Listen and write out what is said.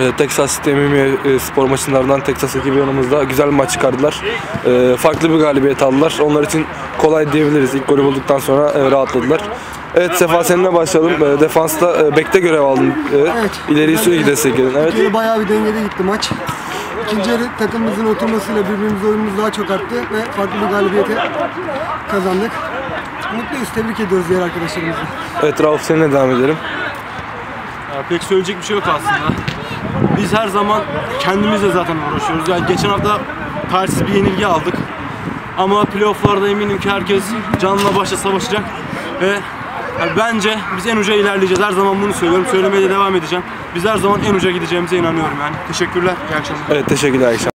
E, Texas Temimi e, spor maçlarından Texas ekibi yanımızda güzel bir maç çıkardılar. E, farklı bir galibiyet aldılar. Onlar için kolay diyebiliriz. İlk golü bulduktan sonra e, rahatladılar. Evet Sefa seninle başlayalım. E, defansta e, bekte görev aldın. E, Evet. İleriyi sürekli destekledin. Evet. Bayağı bir dengeli gitti maç. İkinci yarı takımımızın oturmasıyla birbirimize oyunumuz daha çok arttı ve farklı bir galibiyete kazandık. Mutluyuz, tebrik ediyoruz diğer arkadaşlarımızı. Evet Rauf seninle devam edelim. Ya pek söyleyecek bir şey yok aslında. Biz her zaman kendimizle zaten uğraşıyoruz. Yani geçen hafta talihsiz bir yenilgi aldık. Ama playofflarda eminim ki herkes canla başla savaşacak ve yani bence biz en uca ilerleyeceğiz. Her zaman bunu söylüyorum. Söylemeye de devam edeceğim. Biz her zaman en uca gideceğimize inanıyorum yani. Teşekkürler. İyi akşamlar. Evet teşekkürler. iyi.